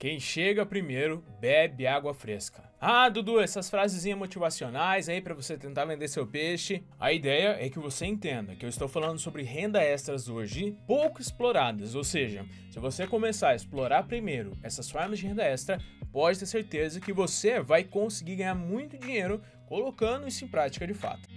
Quem chega primeiro bebe água fresca. Ah, Dudu, essas frasezinhas motivacionais aí para você tentar vender seu peixe. A ideia é que você entenda que eu estou falando sobre renda extras hoje, pouco exploradas, ou seja, se você começar a explorar primeiro essas formas de renda extra, pode ter certeza que você vai conseguir ganhar muito dinheiro colocando isso em prática de fato.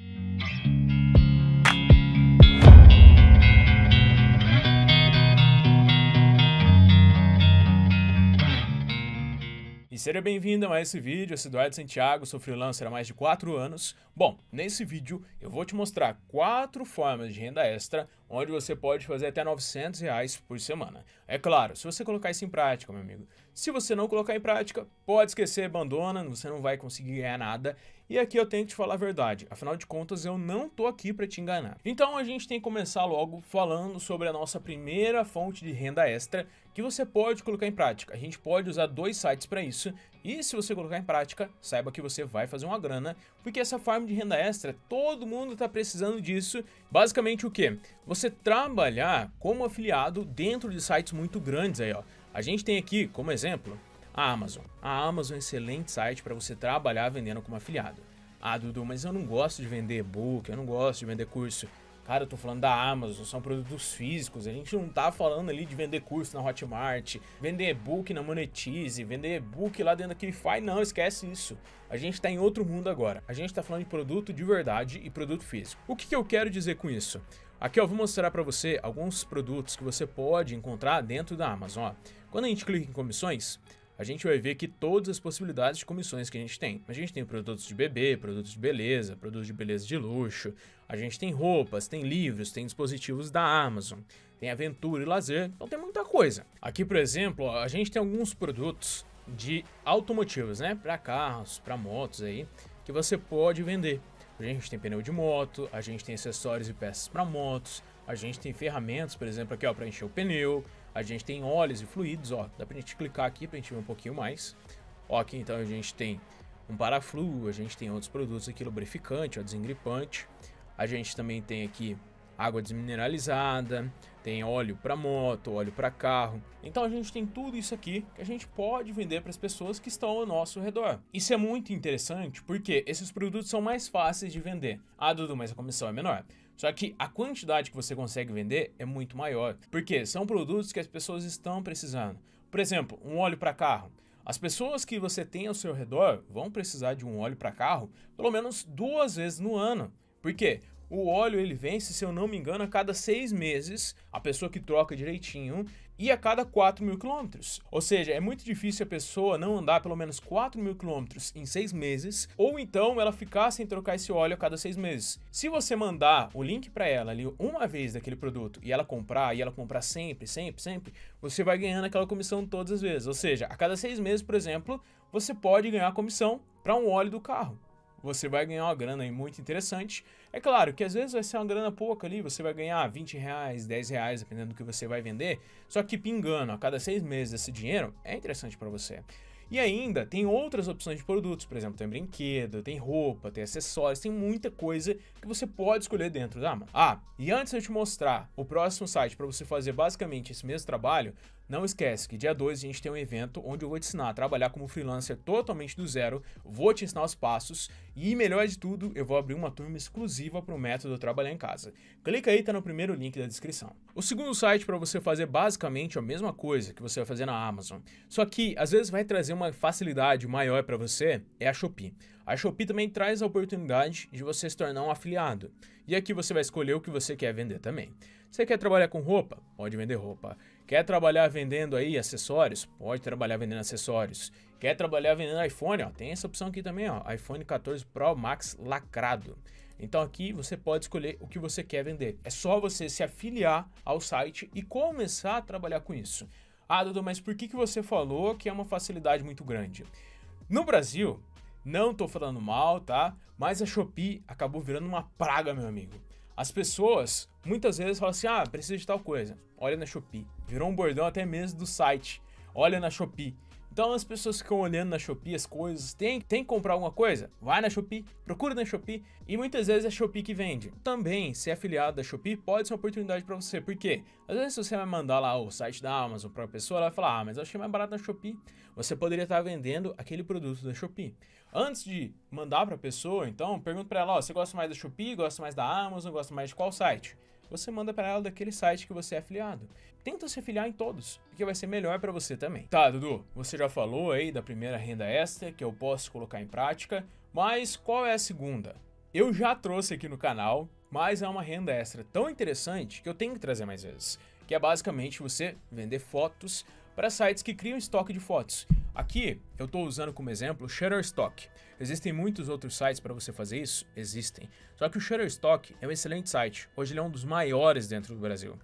Seja bem-vindo a mais esse vídeo, eu sou Eduardo Santiago, sou freelancer há mais de 4 anos. Bom, nesse vídeo eu vou te mostrar quatro formas de renda extra onde você pode fazer até 900 reais por semana. É claro, se você colocar isso em prática, meu amigo. Se você não colocar em prática, pode esquecer, abandona, você não vai conseguir ganhar nada. E aqui eu tenho que te falar a verdade, afinal de contas eu não tô aqui para te enganar. Então a gente tem que começar logo falando sobre a nossa primeira fonte de renda extra que você pode colocar em prática. A gente pode usar dois sites para isso e se você colocar em prática, saiba que você vai fazer uma grana, porque essa forma de renda extra, todo mundo está precisando disso. Basicamente o que? Você trabalhar como afiliado dentro de sites muito grandes aí, ó. A gente tem aqui, como exemplo, a Amazon. A Amazon é um excelente site para você trabalhar vendendo como afiliado. Ah, Dudu, mas eu não gosto de vender e-book, eu não gosto de vender curso. Cara, eu tô falando da Amazon, são produtos físicos. A gente não tá falando ali de vender curso na Hotmart, vender e-book na Monetize, vender e-book lá dentro da Kirify. Não, esquece isso. A gente tá em outro mundo agora. A gente tá falando de produto de verdade e produto físico. O que, que eu quero dizer com isso? Aqui eu vou mostrar para você alguns produtos que você pode encontrar dentro da Amazon. Quando a gente clica em comissões, a gente vai ver aqui todas as possibilidades de comissões que a gente tem. A gente tem produtos de bebê, produtos de beleza, produtos de beleza de luxo, a gente tem roupas, tem livros, tem dispositivos da Amazon, tem aventura e lazer, então tem muita coisa. Aqui, por exemplo, a gente tem alguns produtos de automotivos, né, para carros, para motos aí, que você pode vender. A gente tem pneu de moto, a gente tem acessórios e peças para motos, a gente tem ferramentas, por exemplo, aqui ó, para encher o pneu, a gente tem óleos e fluidos, ó. Dá pra gente clicar aqui pra gente ver um pouquinho mais. Ó, aqui então a gente tem um paraflu, a gente tem outros produtos aqui, lubrificante, ó, desengripante. A gente também tem aqui água desmineralizada, tem óleo para moto, óleo para carro. Então a gente tem tudo isso aqui que a gente pode vender para as pessoas que estão ao nosso redor. Isso é muito interessante porque esses produtos são mais fáceis de vender. Ah, Dudu, mas a comissão é menor. Só que a quantidade que você consegue vender é muito maior, porque são produtos que as pessoas estão precisando. Por exemplo, um óleo para carro. As pessoas que você tem ao seu redor vão precisar de um óleo para carro pelo menos duas vezes no ano. Por quê? O óleo ele vence, se eu não me engano, a cada seis meses, a pessoa que troca direitinho, e a cada 4 mil quilômetros. Ou seja, é muito difícil a pessoa não andar pelo menos 4 mil quilômetros em seis meses, ou então ela ficar sem trocar esse óleo a cada seis meses. Se você mandar o link para ela ali uma vez daquele produto e ela comprar, e ela comprar sempre, sempre, sempre, você vai ganhando aquela comissão todas as vezes. Ou seja, a cada seis meses, por exemplo, você pode ganhar comissão para um óleo do carro você vai ganhar uma grana aí muito interessante. É claro que às vezes vai ser uma grana pouca ali, você vai ganhar 20 reais, 10 reais, dependendo do que você vai vender. Só que pingando a cada seis meses esse dinheiro é interessante para você. E ainda tem outras opções de produtos, por exemplo, tem brinquedo, tem roupa, tem acessórios, tem muita coisa que você pode escolher dentro da Amazon. Ah, e antes de eu te mostrar o próximo site para você fazer basicamente esse mesmo trabalho, não esquece que dia 2 a gente tem um evento onde eu vou te ensinar a trabalhar como freelancer totalmente do zero, vou te ensinar os passos e, melhor de tudo, eu vou abrir uma turma exclusiva para o método Trabalhar em Casa. Clica aí, tá no primeiro link da descrição. O segundo site para você fazer basicamente a mesma coisa que você vai fazer na Amazon, só que às vezes vai trazer uma facilidade maior para você, é a Shopee. A Shopee também traz a oportunidade de você se tornar um afiliado. E aqui você vai escolher o que você quer vender também. Você quer trabalhar com roupa? Pode vender roupa. Quer trabalhar vendendo aí acessórios? Pode trabalhar vendendo acessórios. Quer trabalhar vendendo iPhone? Ó, tem essa opção aqui também, ó, iPhone 14 Pro Max lacrado. Então aqui você pode escolher o que você quer vender. É só você se afiliar ao site e começar a trabalhar com isso. Ah, Dudu, mas por que, que você falou que é uma facilidade muito grande? No Brasil, não tô falando mal, tá? Mas a Shopee acabou virando uma praga, meu amigo. As pessoas muitas vezes falam assim: ah, precisa de tal coisa. Olha na Shopee. Virou um bordão até mesmo do site. Olha na Shopee. Então as pessoas ficam olhando na Shopee as coisas, tem, tem que comprar alguma coisa? Vai na Shopee, procura na Shopee e muitas vezes é a Shopee que vende. Também, ser afiliado da Shopee pode ser uma oportunidade para você, porque às vezes você vai mandar lá o site da Amazon para a pessoa, ela vai falar, ah, mas eu achei mais barato na Shopee. Você poderia estar vendendo aquele produto da Shopee. Antes de mandar para a pessoa, então, pergunta para ela, ó, você gosta mais da Shopee, gosta mais da Amazon, gosta mais de qual site? Você manda para ela daquele site que você é afiliado. Tenta se afiliar em todos, porque vai ser melhor para você também. Tá, Dudu, você já falou aí da primeira renda extra que eu posso colocar em prática, mas qual é a segunda? Eu já trouxe aqui no canal, mas é uma renda extra tão interessante que eu tenho que trazer mais vezes, que é basicamente você vender fotos para sites que criam estoque de fotos. Aqui eu estou usando como exemplo o Shutterstock. Existem muitos outros sites para você fazer isso? Existem. Só que o Shutterstock é um excelente site. Hoje ele é um dos maiores dentro do Brasil.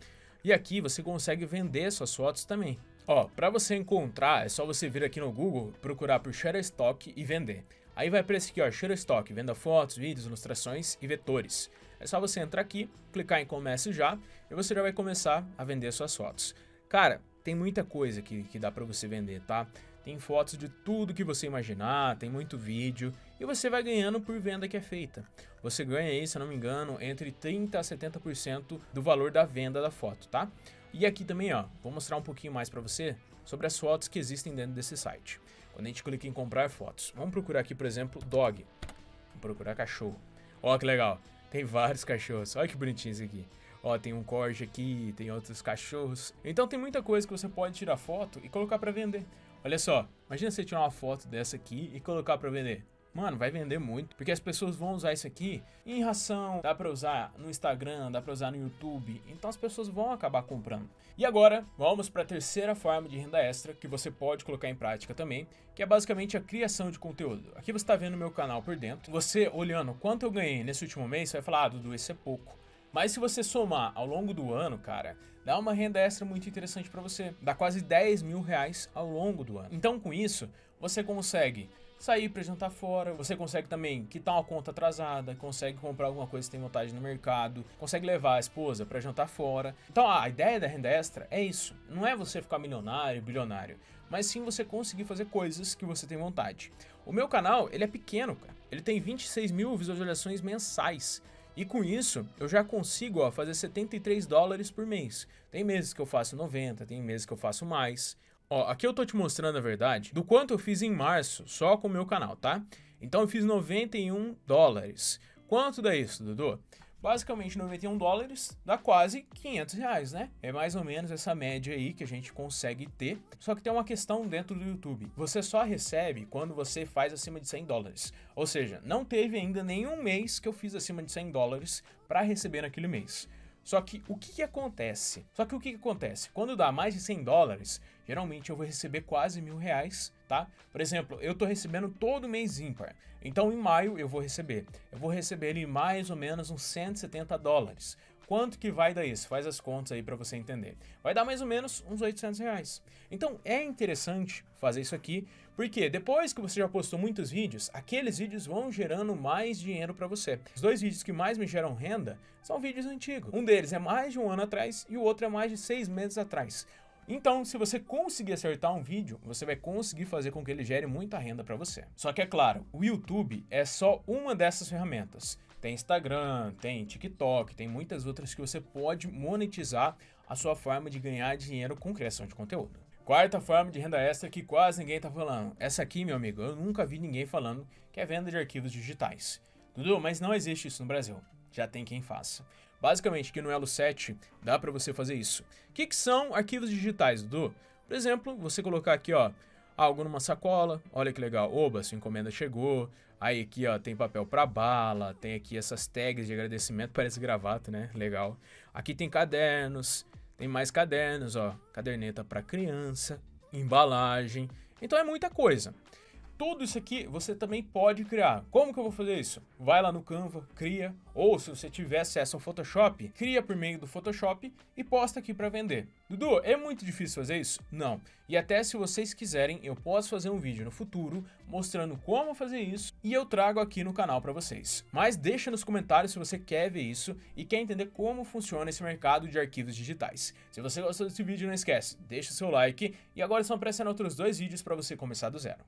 E aqui você consegue vender suas fotos também. Ó, para você encontrar, é só você vir aqui no Google, procurar por Shutterstock e vender. Aí vai para esse aqui, ó, Shutterstock, venda fotos, vídeos, ilustrações e vetores. É só você entrar aqui, clicar em comece já, e você já vai começar a vender suas fotos. Cara, tem muita coisa que, que dá para você vender, tá? Tem fotos de tudo que você imaginar, tem muito vídeo e você vai ganhando por venda que é feita. Você ganha aí, se não me engano, entre 30 a 70% do valor da venda da foto, tá? E aqui também, ó, vou mostrar um pouquinho mais para você sobre as fotos que existem dentro desse site. Quando a gente clica em comprar fotos, vamos procurar aqui, por exemplo, dog. Vamos procurar cachorro. Ó, que legal. Tem vários cachorros. Olha que bonitinho esse aqui. Ó, tem um corte aqui, tem outros cachorros. Então tem muita coisa que você pode tirar foto e colocar para vender. Olha só, imagina você tirar uma foto dessa aqui e colocar para vender. Mano, vai vender muito, porque as pessoas vão usar isso aqui em ração, dá para usar no Instagram, dá para usar no YouTube, então as pessoas vão acabar comprando. E agora, vamos para a terceira forma de renda extra que você pode colocar em prática também, que é basicamente a criação de conteúdo. Aqui você está vendo meu canal por dentro. Você olhando quanto eu ganhei nesse último mês, você vai falar, ah, Dudu, isso é pouco. Mas se você somar ao longo do ano, cara, dá uma renda extra muito interessante para você. Dá quase 10 mil reais ao longo do ano. Então com isso, você consegue sair para jantar fora, você consegue também quitar uma conta atrasada, consegue comprar alguma coisa que tem vontade no mercado, consegue levar a esposa para jantar fora. Então a ideia da renda extra é isso, não é você ficar milionário, bilionário, mas sim você conseguir fazer coisas que você tem vontade. O meu canal, ele é pequeno, cara. Ele tem 26 mil visualizações mensais. E com isso, eu já consigo ó, fazer 73 dólares por mês. Tem meses que eu faço 90, tem meses que eu faço mais. Ó, aqui eu tô te mostrando a verdade do quanto eu fiz em março só com o meu canal, tá? Então eu fiz 91 dólares. Quanto dá isso, Dudu? Basicamente 91 dólares dá quase 500 reais, né? É mais ou menos essa média aí que a gente consegue ter. Só que tem uma questão dentro do YouTube. Você só recebe quando você faz acima de 100 dólares. Ou seja, não teve ainda nenhum mês que eu fiz acima de 100 dólares para receber naquele mês. Só que o que, que, acontece? Só que o que, que, acontece? Quando dá mais de 100 dólares, geralmente eu vou receber quase mil reais, tá? Por exemplo, eu tô recebendo todo mês ímpar. Então em maio eu vou receber. Eu vou receber ali mais ou menos uns 170 dólares. Quanto que vai dar isso? Faz as contas aí para você entender. Vai dar mais ou menos uns 800 reais. Então é interessante fazer isso aqui, porque depois que você já postou muitos vídeos, aqueles vídeos vão gerando mais dinheiro para você. Os dois vídeos que mais me geram renda são vídeos antigos. Um deles é mais de um ano atrás e o outro é mais de seis meses atrás. Então, se você conseguir acertar um vídeo, você vai conseguir fazer com que ele gere muita renda para você. Só que é claro, o YouTube é só uma dessas ferramentas. Tem Instagram, tem TikTok, tem muitas outras que você pode monetizar a sua forma de ganhar dinheiro com criação de conteúdo. Quarta forma de renda extra que quase ninguém está falando. Essa aqui, meu amigo, eu nunca vi ninguém falando que é venda de arquivos digitais. Dudu, mas não existe isso no Brasil. Já tem quem faça. Basicamente, aqui no Elo 7 dá para você fazer isso. O que, que são arquivos digitais, Dudu? Por exemplo, você colocar aqui, ó, algo numa sacola, olha que legal, oba, sua encomenda chegou, aí aqui, ó, tem papel para bala, tem aqui essas tags de agradecimento, parece gravata, né, legal. Aqui tem cadernos, tem mais cadernos, ó, caderneta para criança, embalagem, então é muita coisa. Tudo isso aqui você também pode criar. Como que eu vou fazer isso? Vai lá no Canva, cria, ou se você tiver acesso ao Photoshop, cria por meio do Photoshop e posta aqui para vender. Dudu, é muito difícil fazer isso? Não. E até se vocês quiserem, eu posso fazer um vídeo no futuro mostrando como fazer isso e eu trago aqui no canal para vocês. Mas deixa nos comentários se você quer ver isso e quer entender como funciona esse mercado de arquivos digitais. Se você gostou desse vídeo, não esquece, deixa seu like e agora estão aparecendo outros dois vídeos para você começar do zero.